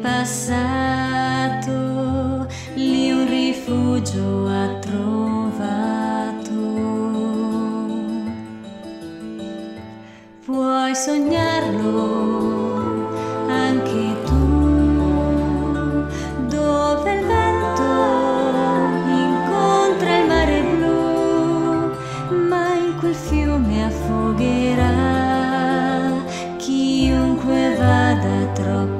passato, lì un rifugio ha trovato. Puoi sognarlo anche tu, dove il vento incontra il mare blu, ma in quel fiume affogherà chiunque vada troppo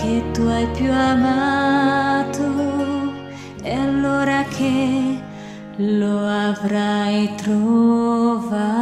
che tu hai più amato è allora che lo avrai trovato.